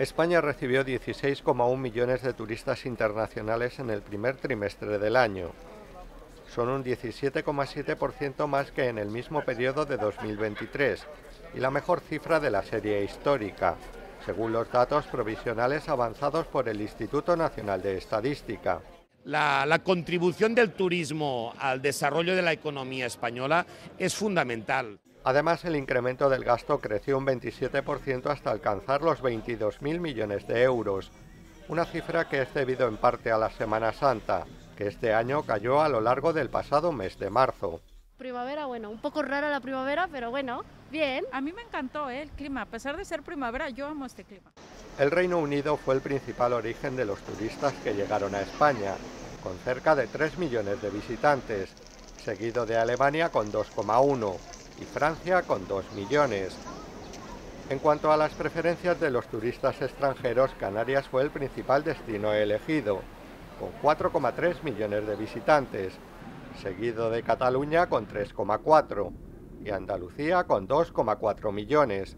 España recibió 16,1 millones de turistas internacionales en el primer trimestre del año. Son un 17,7% más que en el mismo periodo de 2023 y la mejor cifra de la serie histórica, según los datos provisionales avanzados por el Instituto Nacional de Estadística. La, la, contribución del turismo al desarrollo de la economía española es fundamental. Además, el incremento del gasto creció un 27% hasta alcanzar los 22.000 millones de euros, una cifra que es debido en parte a la Semana Santa, que este año cayó a lo largo del pasado mes de marzo. Primavera, bueno, un poco rara la primavera, pero bueno, bien. A mí me encantó ¿eh? el clima, a pesar de ser primavera, yo amo este clima. El Reino Unido fue el principal origen de los turistas que llegaron a España, con cerca de 3 millones de visitantes, seguido de Alemania con 2,1 y Francia con 2 millones. En cuanto a las preferencias de los turistas extranjeros, Canarias fue el principal destino elegido, con 4,3 millones de visitantes, seguido de Cataluña con 3,4 y Andalucía con 2,4 millones.